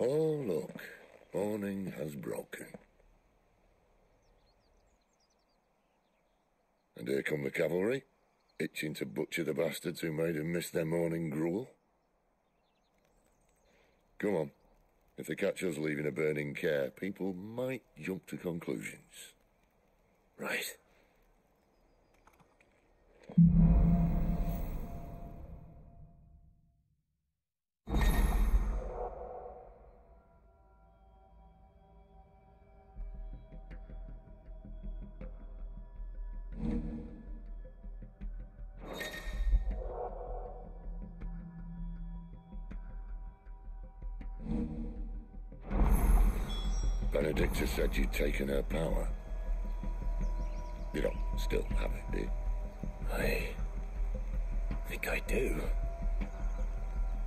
Oh, look. Morning has broken. And here come the cavalry, itching to butcher the bastards who made them miss their morning gruel. Come on. If they catch us leaving a burning care, people might jump to conclusions. Right. Benedikta said you'd taken her power. You don't still have it, do you? I think I do.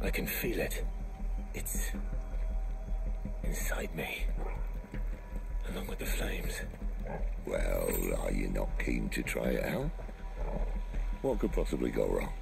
I can feel it. It's inside me, along with the flames. Well, are you not keen to try it out? What could possibly go wrong?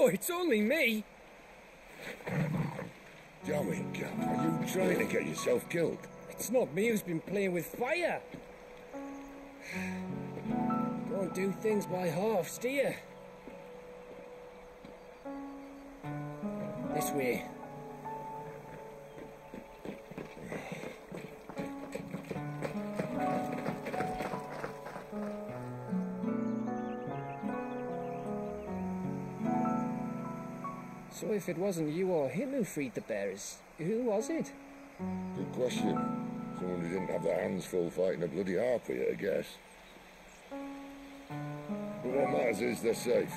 Oh, it's only me. Gav, are you trying to get yourself killed? It's not me who's been playing with fire. Don't do things by halves, do you? If it wasn't you or him who freed the bears, who was it? Good question. Someone who didn't have their hands full fighting a bloody harpy, I guess. But what matters is they're safe.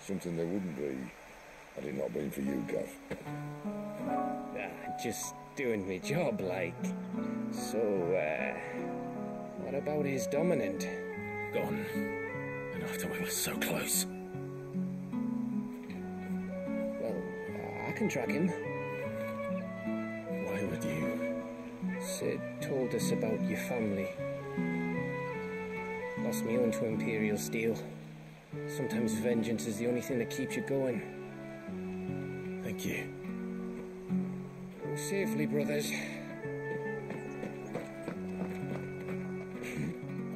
Something they wouldn't be had it not been for you, Gav. Ah, just doing my job, like. So, uh, what about his dominant? Gone. And after we were so close. Can track him. Why would you? Cid told us about your family. Lost me own to Imperial Steel. Sometimes vengeance is the only thing that keeps you going. Thank you. Go safely, brothers.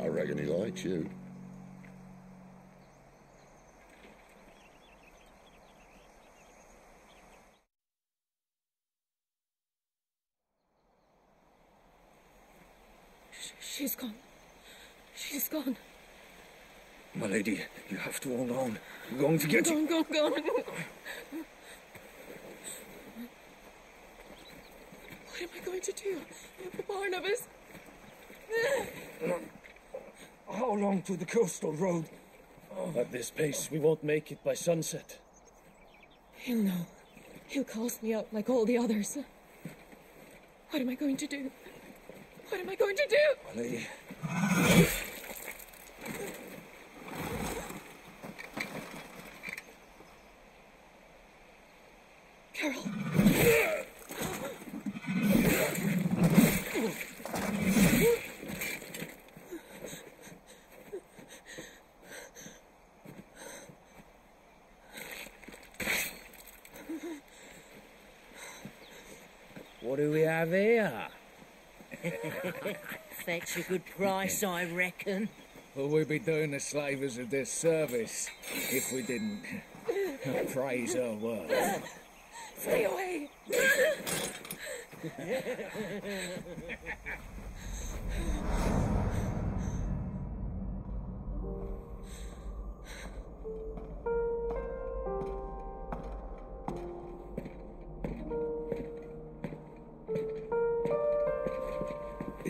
I reckon he likes you. She's gone. She's gone. My lady, you have to hold on. We're going to get you. Gone, gone, gone. What am I going to do? Barnabas? How long to the coastal road? At this pace, we won't make it by sunset. He'll know. He'll cast me out like all the others. What am I going to do? What am I going to do? My lady. What do have here? Fetch a good price, I reckon. Well, we'd be doing the slavers a disservice if we didn't praise her work. Stay away.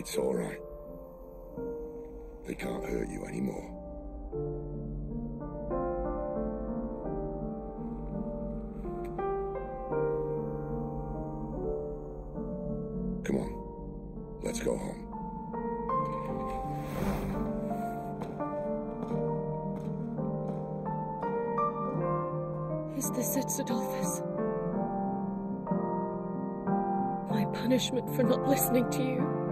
It's all right. They can't hurt you anymore. Come on. Let's go home. Is this it, Adolphus? My punishment for not listening to you?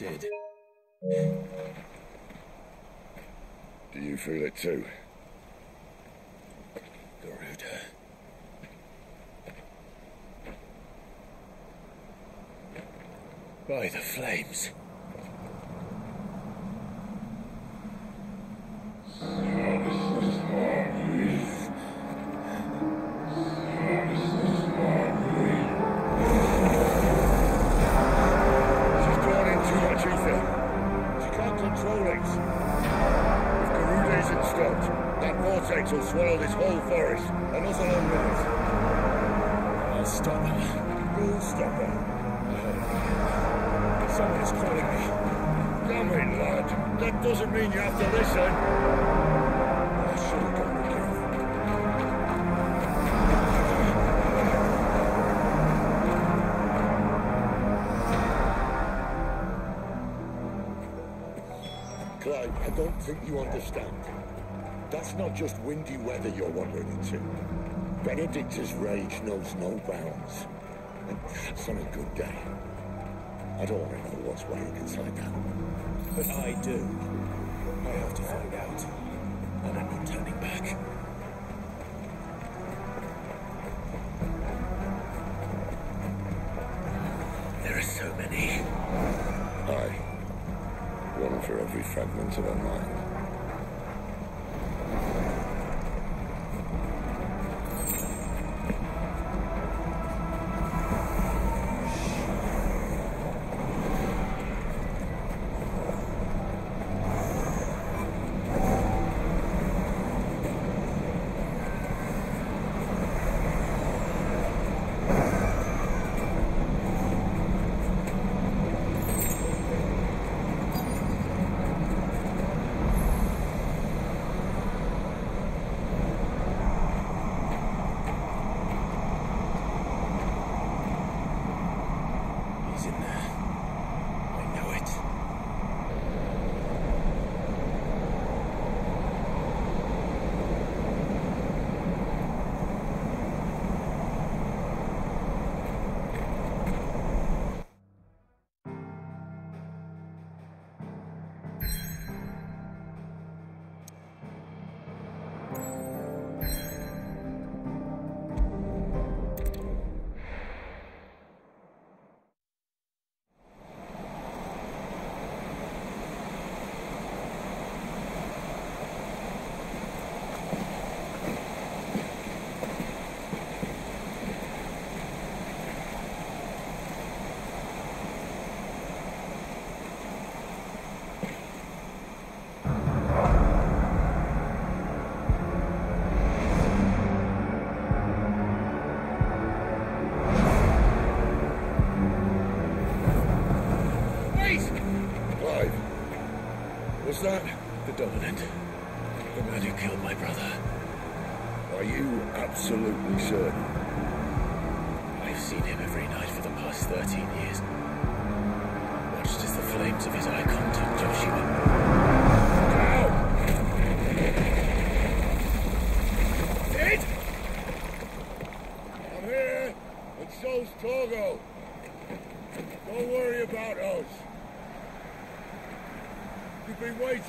Cid. Do you feel it too? Garuda. By the flames. don't think you understand. That's not just windy weather you're wandering into. Benedikta's rage knows no bounds. And that's on a good day. I don't want to know what's waiting inside that. But I do. I have to find out. And I'm not turning back. every fragment of our mind.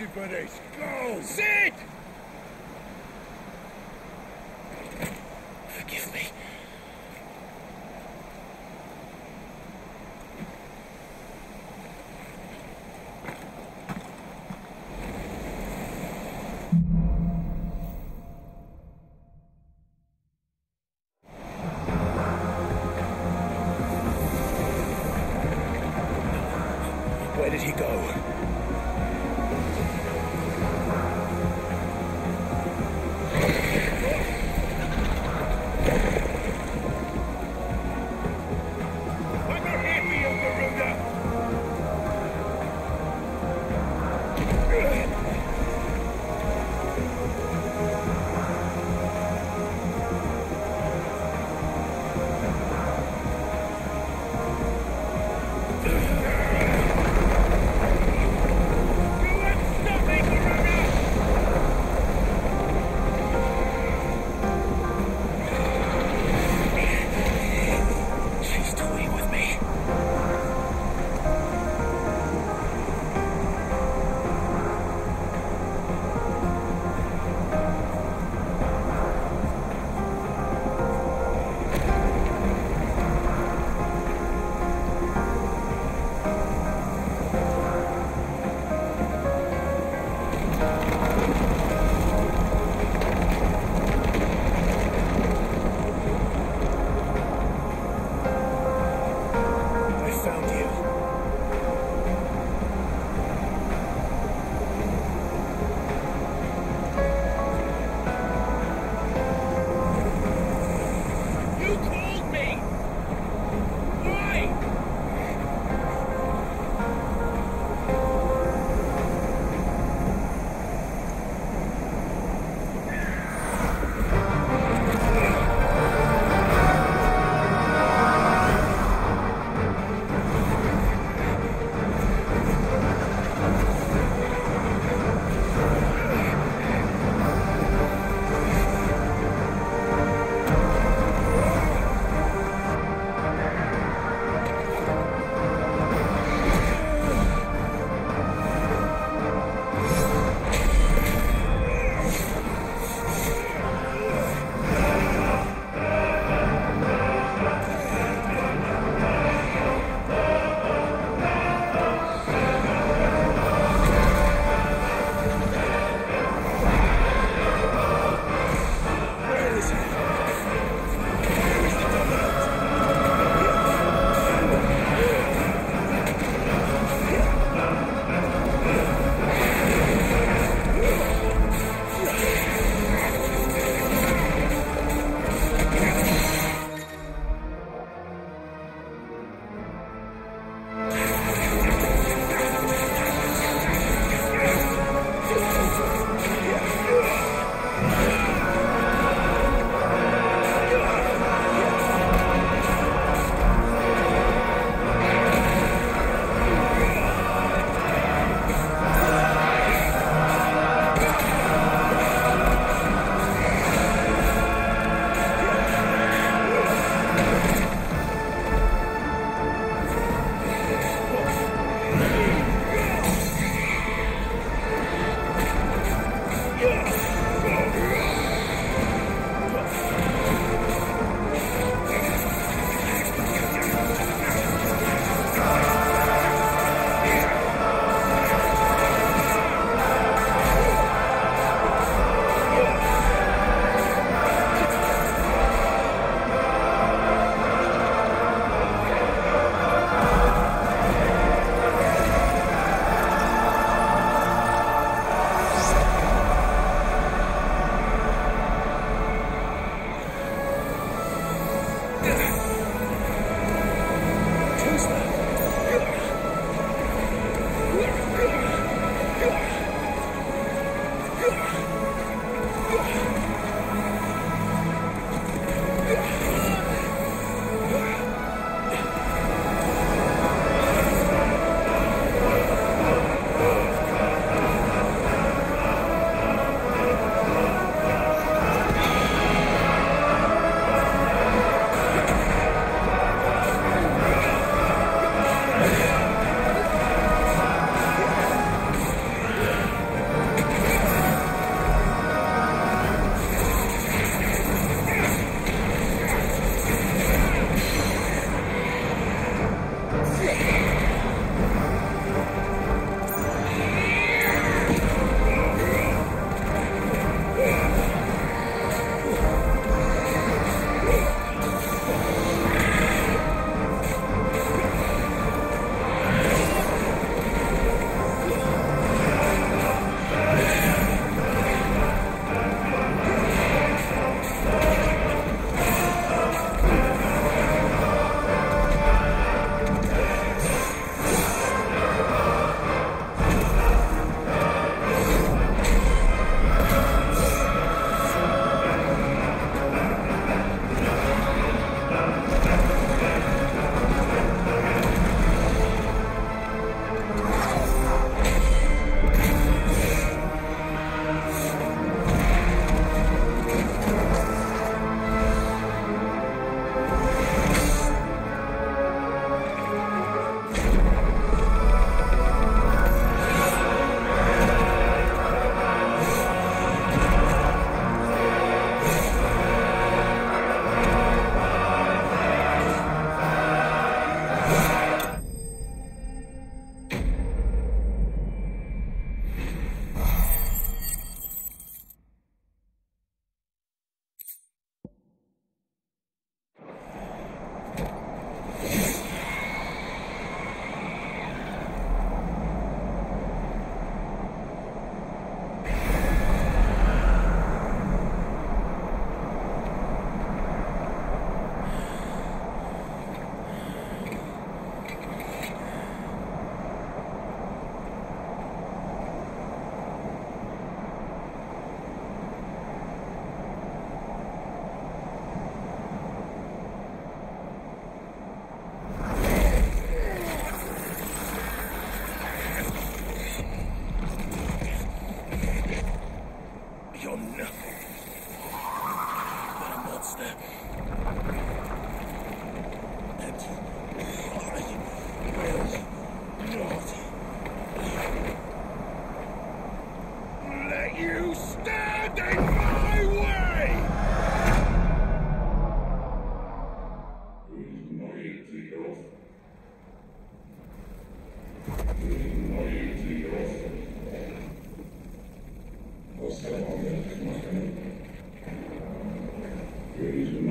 Super Ace. Go! See?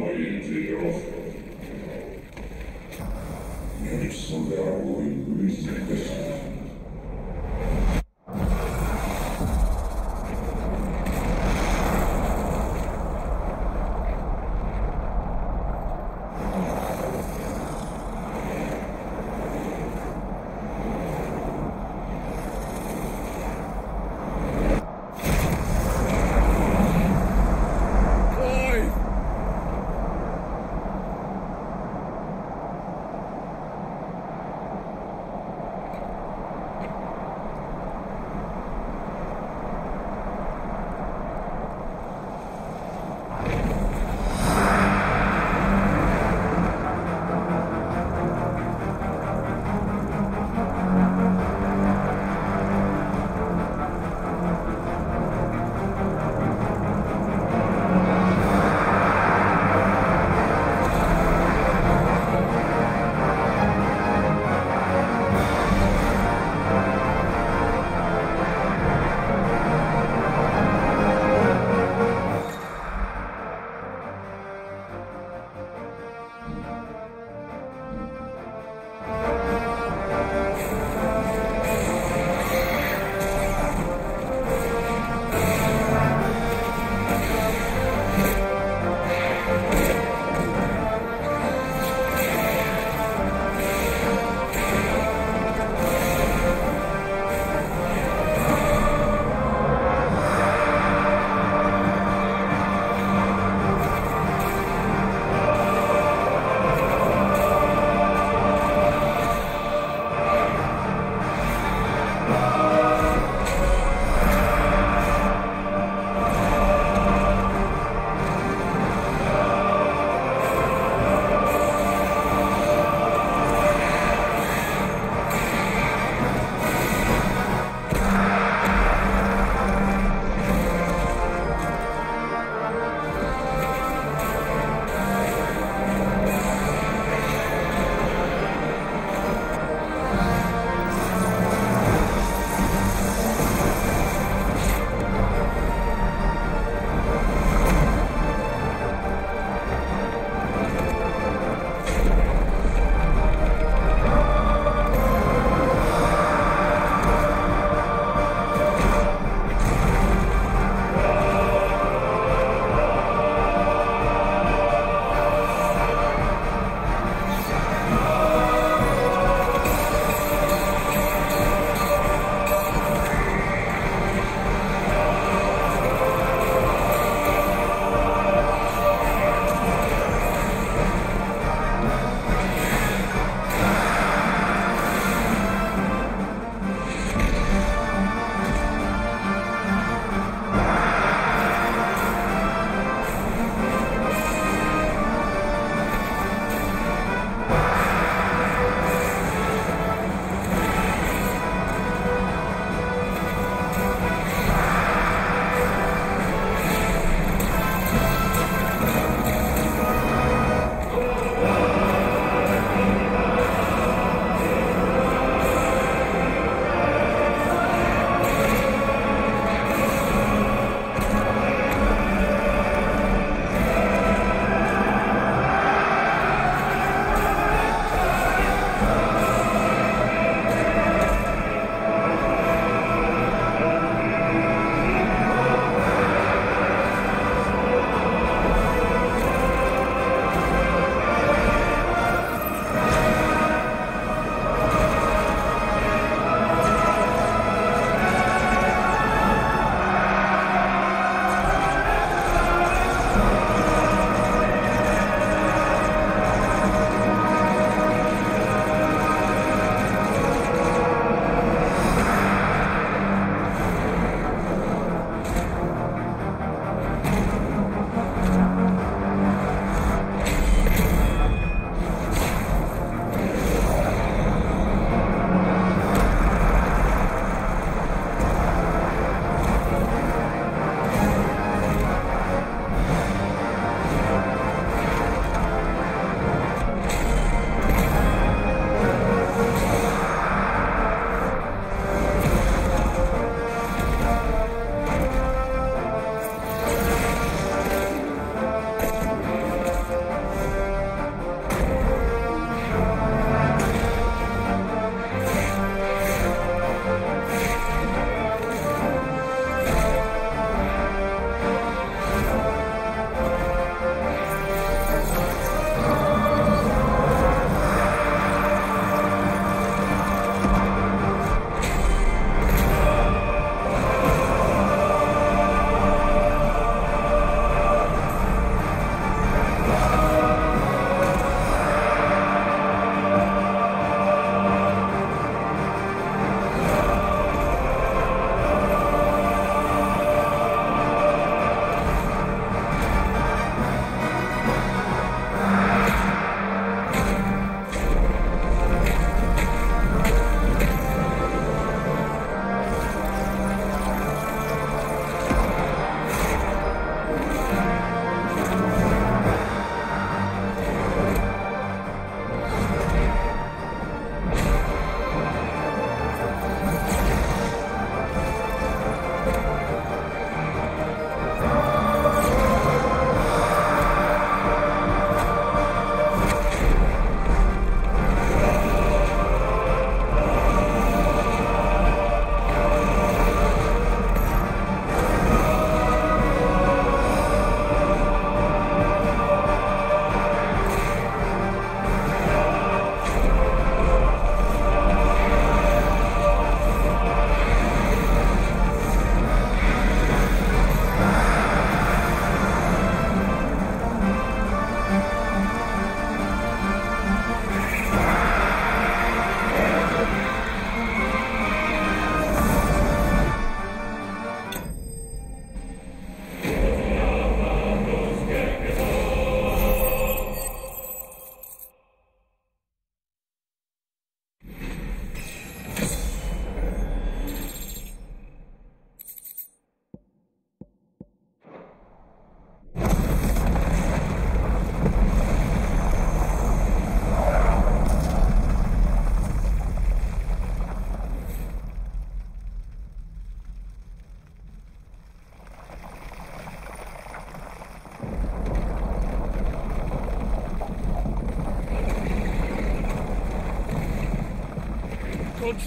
Ориентировку. Александр Орлович, близко к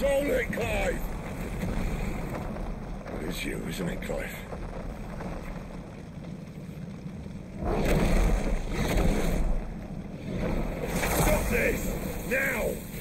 Control it, Clive! It is you, isn't it, Clive? Stop this! Now!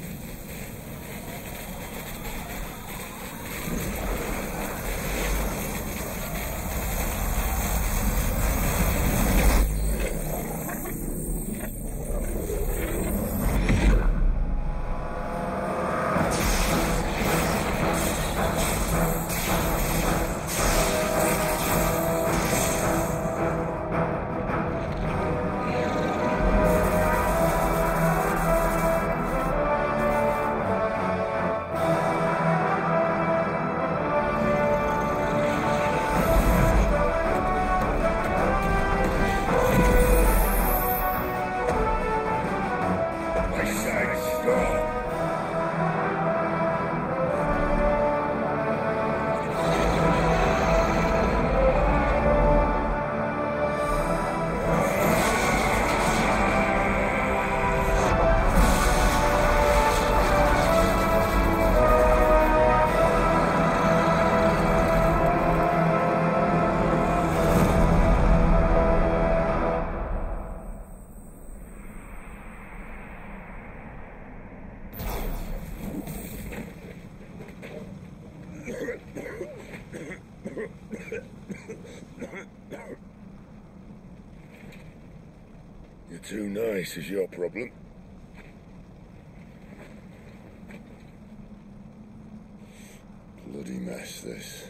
Nice is your problem. Bloody mess, this.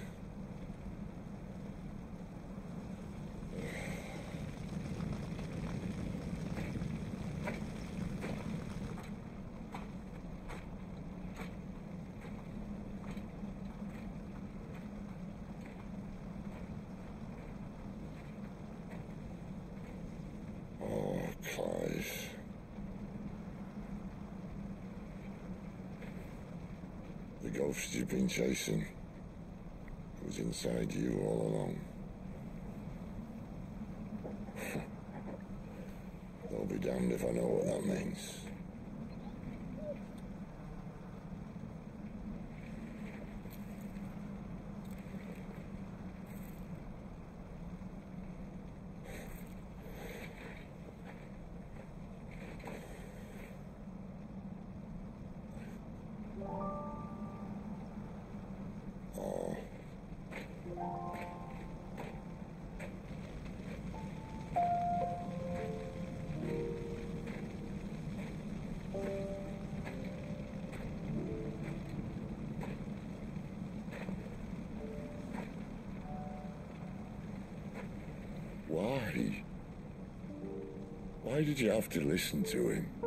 Oh, Clive. The ghost you've been chasing was inside you all along. I'll be damned if I know what that means. Did you have to listen to him?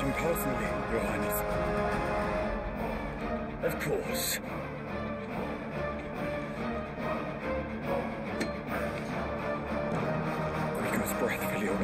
Him personally, Your Highness? Of course. Rico's breath fill your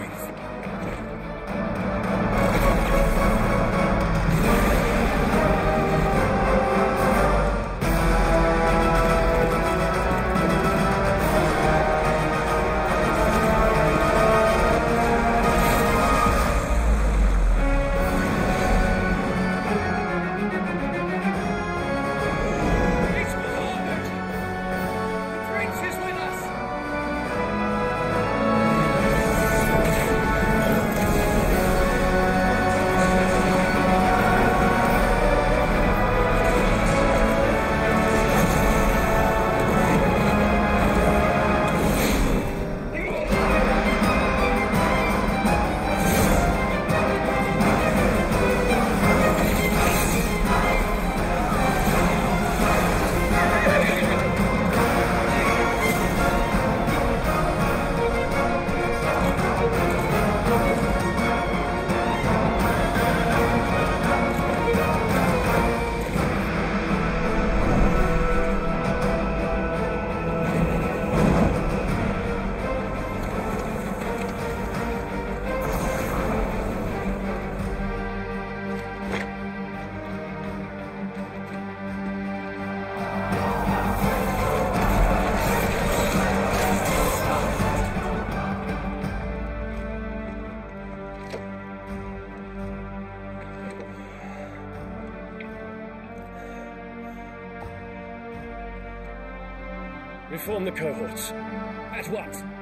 Reform the cohorts. At once.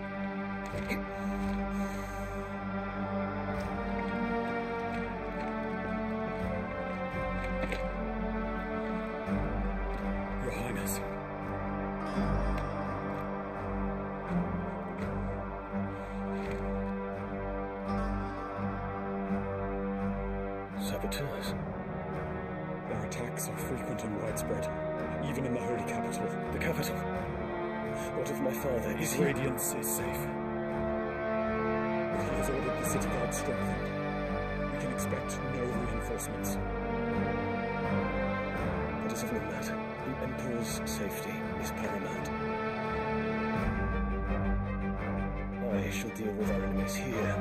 We can expect no reinforcements. It doesn't matter. The Emperor's safety is paramount. I shall deal with our enemies here.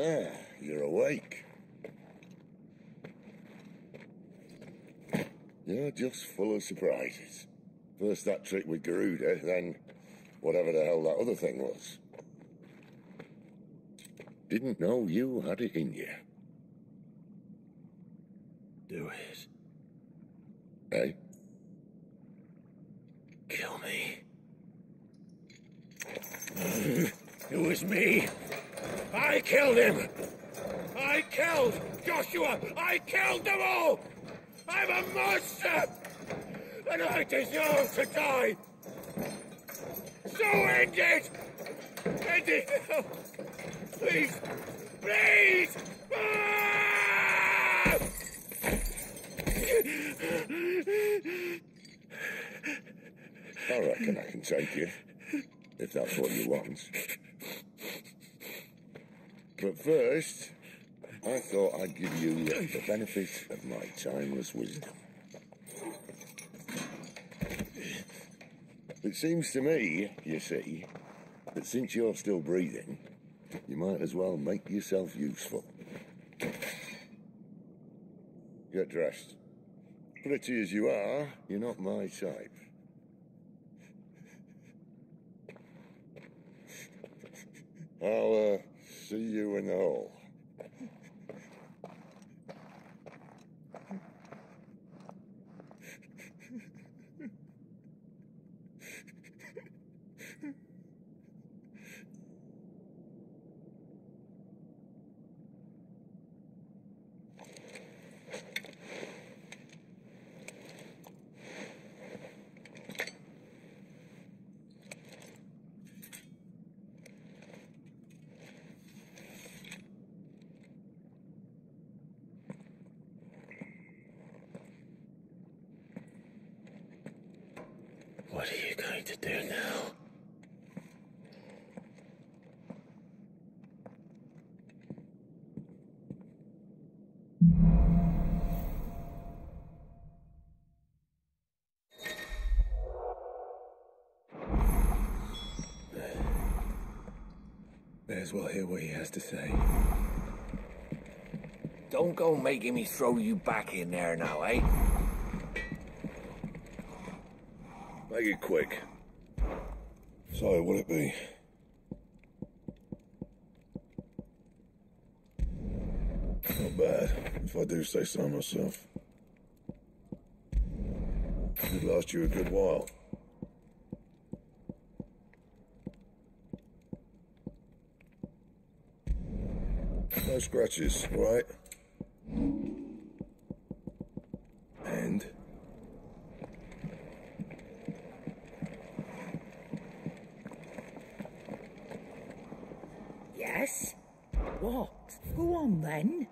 Ah, you're awake. You're just full of surprises. First that trick with Garuda, then whatever the hell that other thing was. Didn't know you had it in you. Do it. Eh? Kill me. It was me. I killed him. I killed Joshua. I killed them all. I'm a monster. And I deserve to die. So end it. End it now. Please. Please. Ah! I reckon I can take you, if that's what you want. But first, I thought I'd give you the benefit of my timeless wisdom. It seems to me, you see, that since you're still breathing, you might as well make yourself useful. Get dressed. Pretty as you are, you're not my type. I'll uh, see you in the hall. What are you going to do now? May as well hear what he has to say. Don't go making me throw you back in there now, eh? Make it quick. So, will it be? Not bad, if I do say so myself. Could last you a good while. No scratches, right? And Yes? What? Go on then.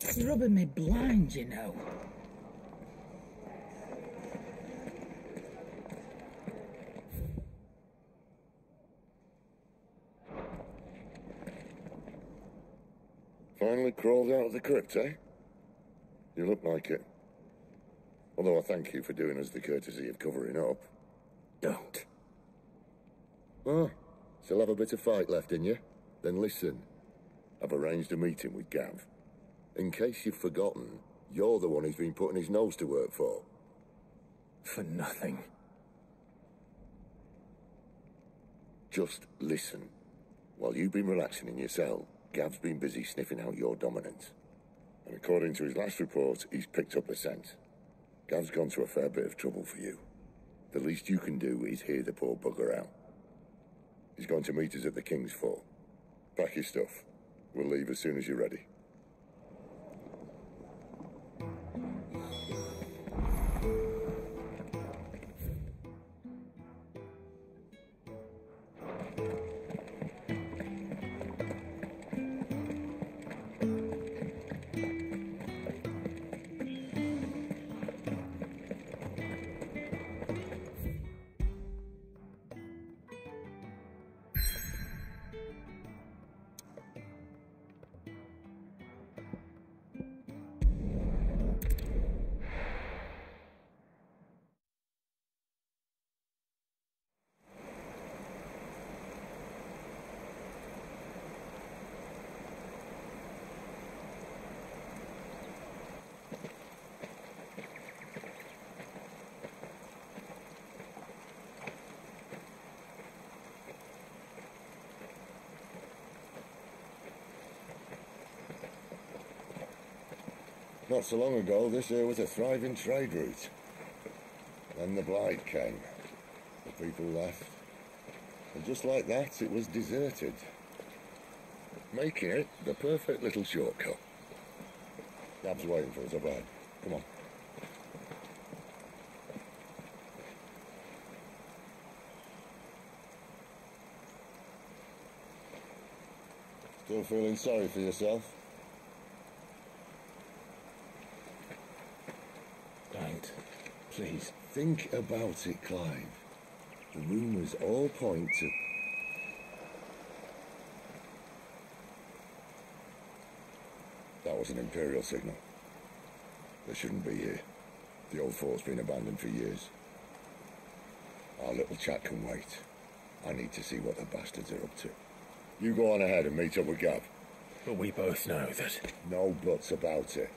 It's rubbing me blind, you know. Finally crawled out of the crypt, eh? You look like it. Although I thank you for doing us the courtesy of covering up. Don't. Oh, still have a bit of fight left in you? Then listen. I've arranged a meeting with Gav. In case you've forgotten, you're the one he's been putting his nose to work for. For nothing. Just listen. While you've been relaxing in your cell, Gav's been busy sniffing out your dominance. And according to his last report, he's picked up the scent. Gav's gone to a fair bit of trouble for you. The least you can do is hear the poor bugger out. He's going to meet us at the King's Fort. Pack your stuff. We'll leave as soon as you're ready. Not so long ago, this here was a thriving trade route. Then the Blight came. The people left. And just like that, it was deserted. Making it the perfect little shortcut. Gav's waiting for us up ahead. Come on. Still feeling sorry for yourself? Don't. Please. Think about it, Clive. The rumours all point to. That was an Imperial signal. They shouldn't be here. The old fort's been abandoned for years. Our little chat can wait. I need to see what the bastards are up to. You go on ahead and meet up with Gav. But we both know that. No buts about it.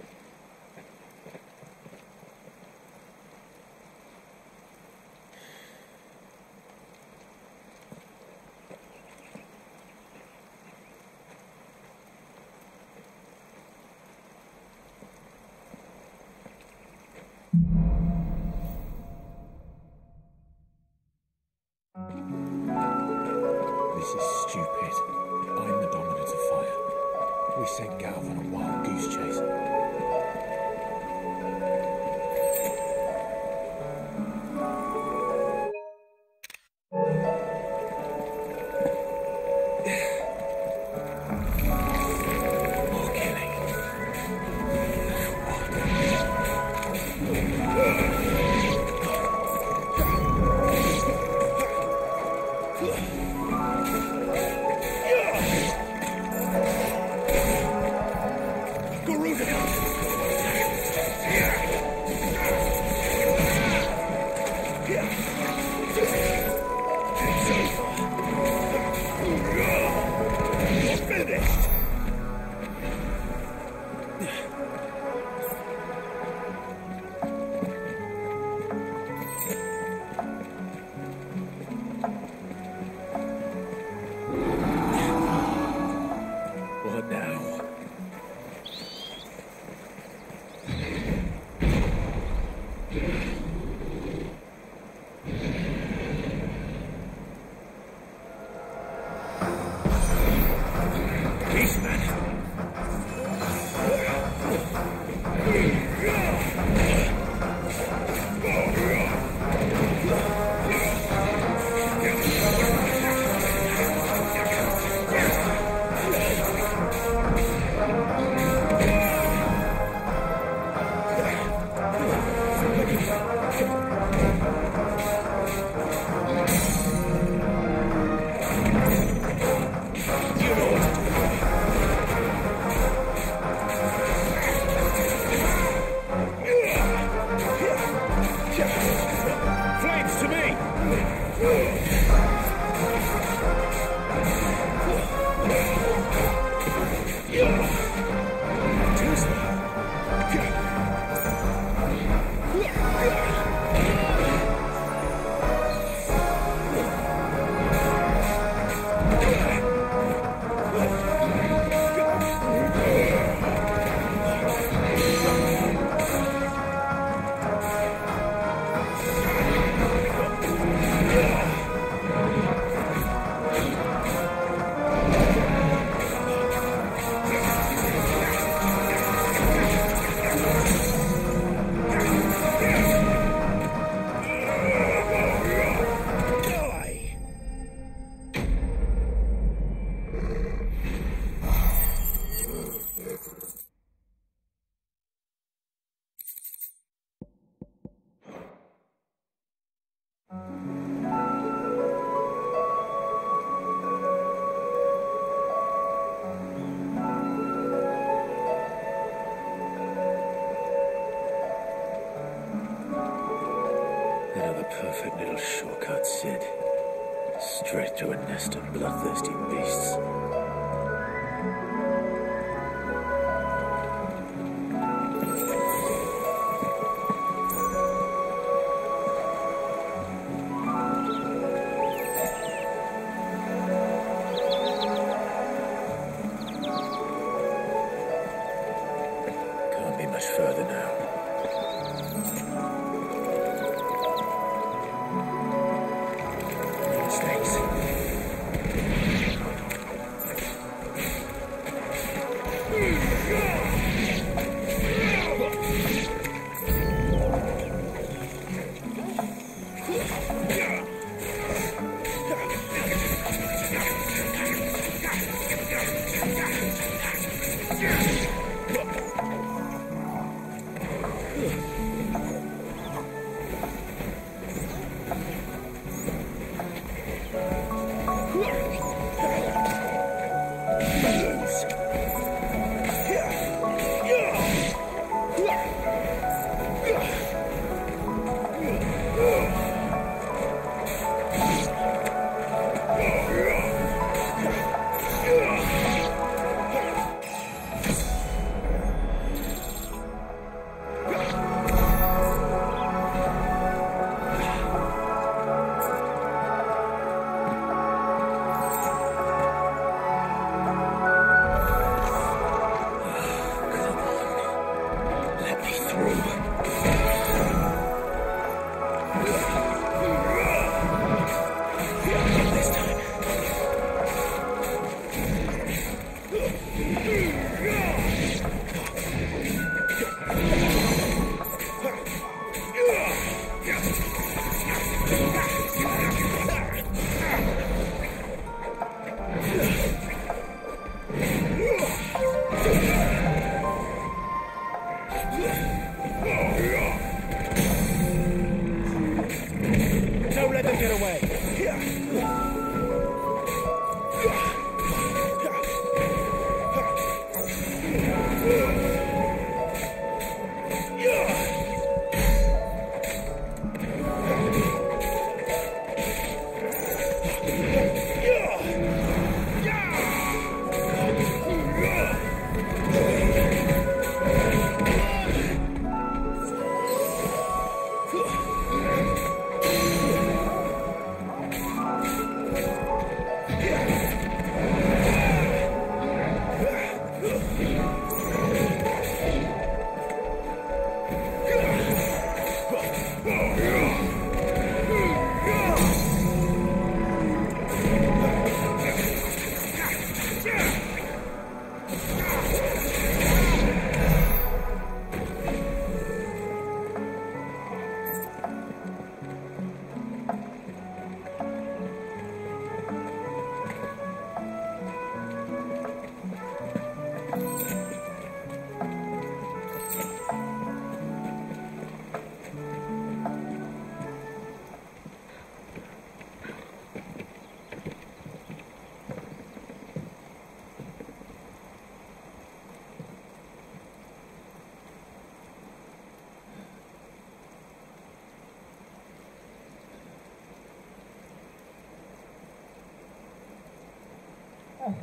What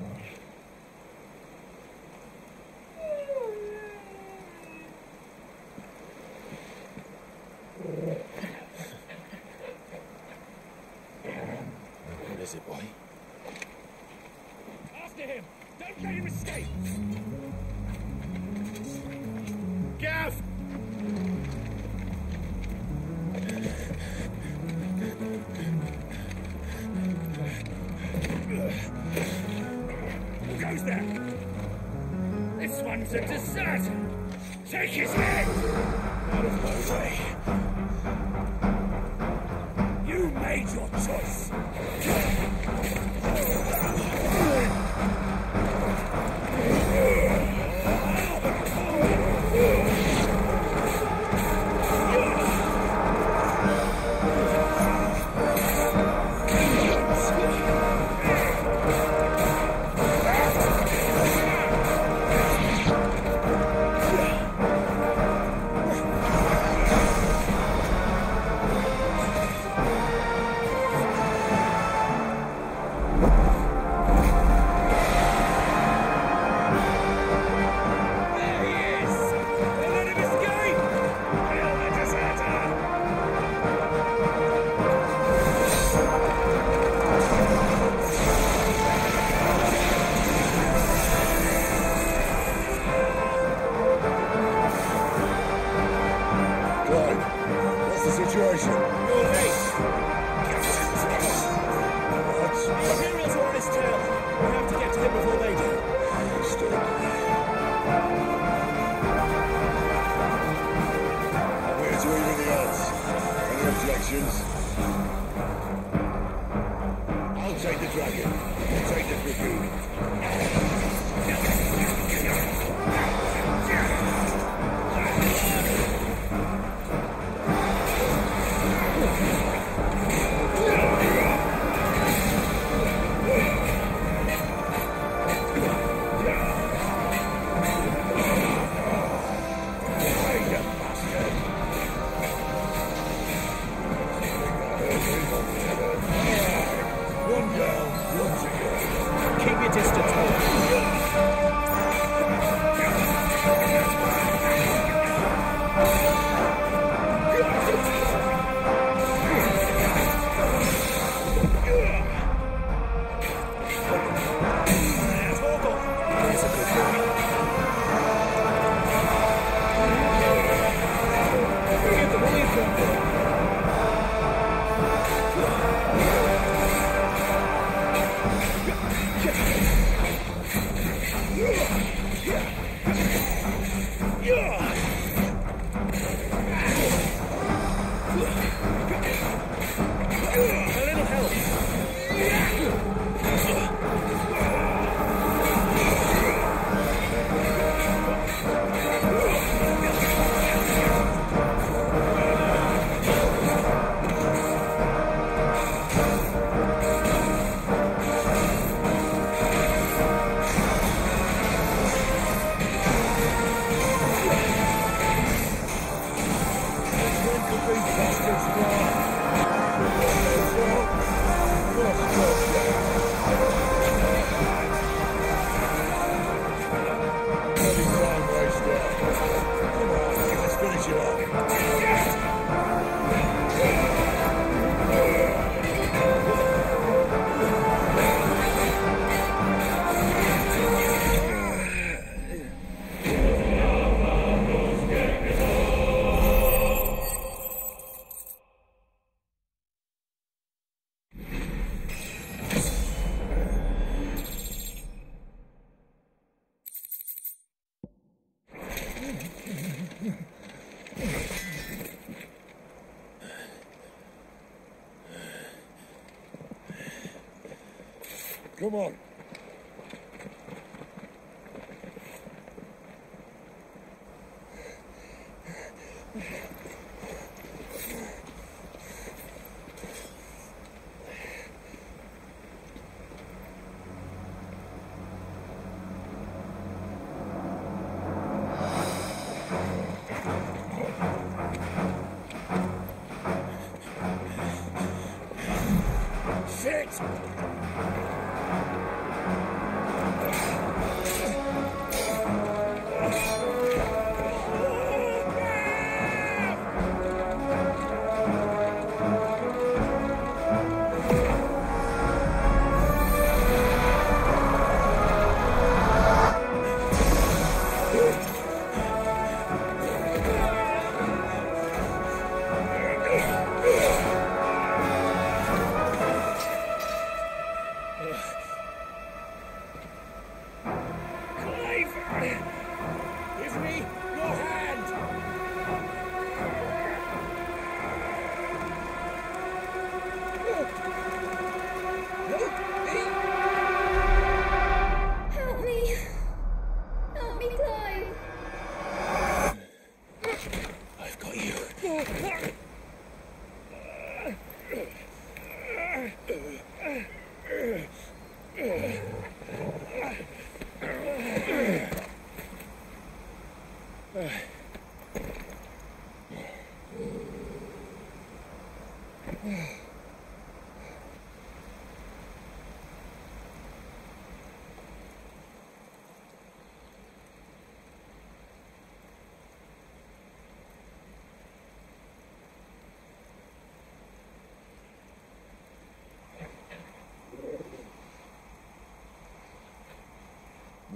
is it, boy? After him! Don't let him escape! A deserter! Take his head! Out of my way.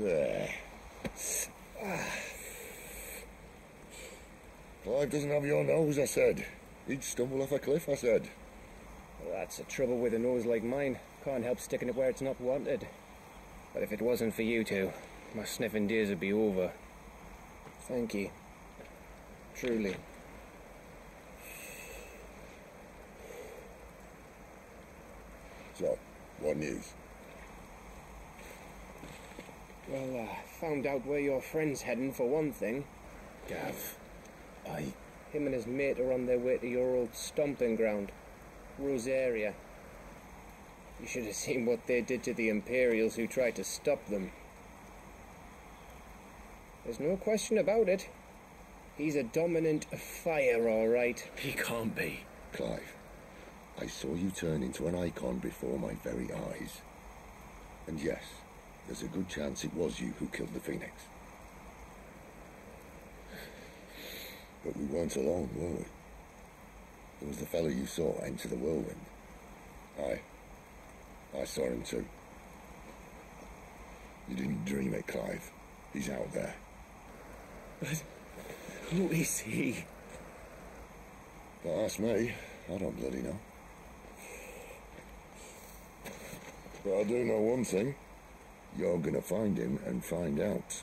Clive doesn't have your nose, I said. He'd stumble off a cliff, I said. Well, that's the trouble with a nose like mine. Can't help sticking it where it's not wanted. But if it wasn't for you two, my sniffing days would be over. Thank you. Truly. So, what news? Well, uh, found out where your friend's heading for one thing. Gav, I. Him and his mate are on their way to your old stomping ground, Rosaria. You should have seen what they did to the Imperials who tried to stop them. There's no question about it. He's a dominant of fire, all right. He can't be. Clive, I saw you turn into an Eikon before my very eyes. And yes, there's a good chance it was you who killed the Phoenix. But we weren't alone, were we? There was the fellow you saw enter the whirlwind. I... I saw him too. You didn't dream it, Clive. He's out there. But who is he? Don't ask me. I don't bloody know. But I do know one thing. You're gonna find him and find out.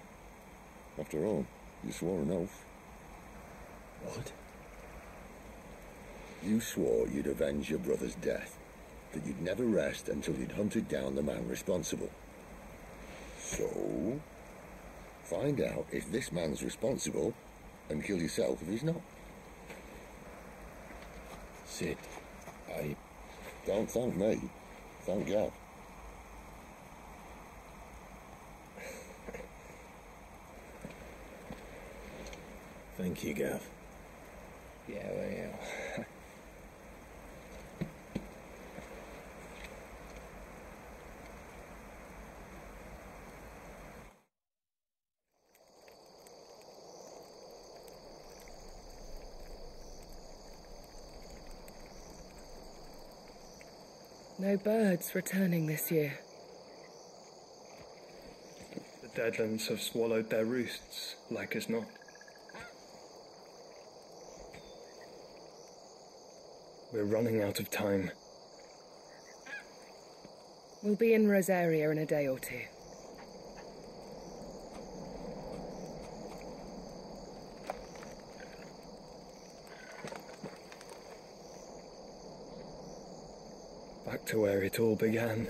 After all, you swore an oath. What? You swore you'd avenge your brother's death. That you'd never rest until you'd hunted down the man responsible. So, find out if this man's responsible and kill yourself if he's not. Cid, I. Don't thank me. Thank Gav. Thank you, Gav. Yeah, well, yeah. No birds returning this year. The Deadlands have swallowed their roosts, like as not. We're running out of time. We'll be in Rosaria in a day or two. Back to where it all began.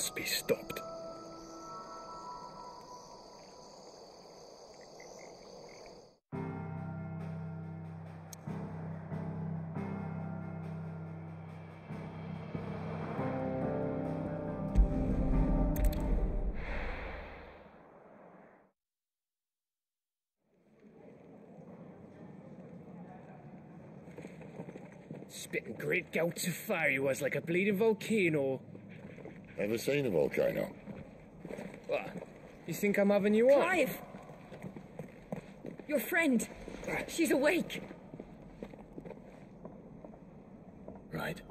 Must be stopped. Spitting great gouts of fire he was like a bleeding volcano. Ever seen a volcano? What? You think I'm having you on? Clive! Your friend! She's awake! Right.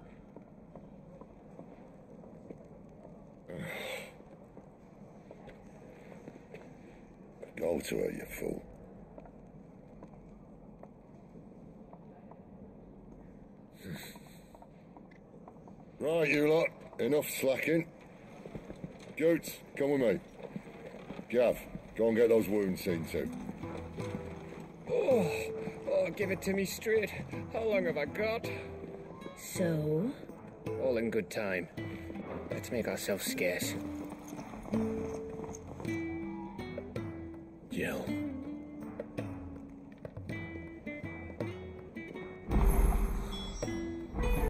Go to her, you fool. Right, you lot. Enough slacking. Goetz, come with me. Gav, go and get those wounds seen to. Oh, oh, give it to me straight. How long have I got? So? All in good time. Let's make ourselves scarce.